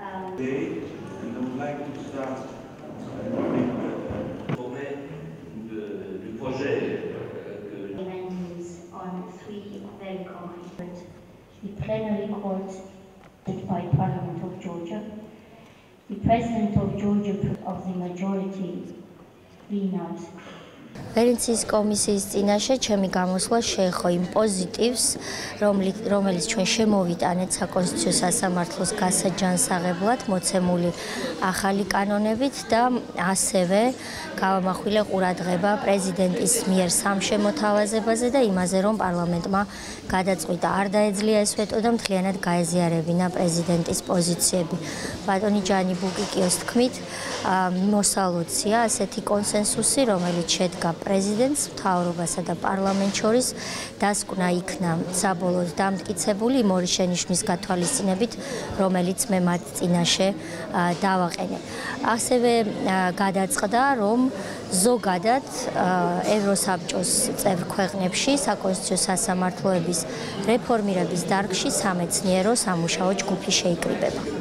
Today, we would like to start. The, projet on three very concrete the plenary court by Parliament of Georgia, the President of Georgia of the majority, Renard ვერენციის კომისიის წინაშე ჩემი გამოსვლა შეეხო იმ პოზიტივს, რომელიც ჩვენ შემოვიტანეთ საკონსტიტუციო სასამართლოს გასაჯანსაღებლად მოცემული ახალი კანონებით და ასევე გავამახვილე ყურადღება პრეზიდენტის მიერ სამშემოთავაზებაზე და იმაზე, რომ პარლამენტმა გადაწყვიტა არ დაეძლია ეს ვეტო და მთლიანად გაეზიარებინა პრეზიდენტის პოზიციები. ბატონი ჯანი ბუკიკიოს თქმით, მოსალოცია ასეთი კონსენსუსი, რომელიც შედგა პრეზიდენტს, მთავრობასა და პარლამენტ შორის დასკვნა იქნა საბოლოოდ დამტკიცებული მორის შენიშვნის გათვალისწინებით, რომელიც მე მათ წინაშე დავაყენე. ასევე გადაწყდა, რომ ზოგადად ევროსაბჭოს წევრ ქვეყნებში საკონსტიტუციო სასამართლოების რეფორმირების დარგში სამეცნიერო სამუშაო ჯგუფი შეიკრიბება.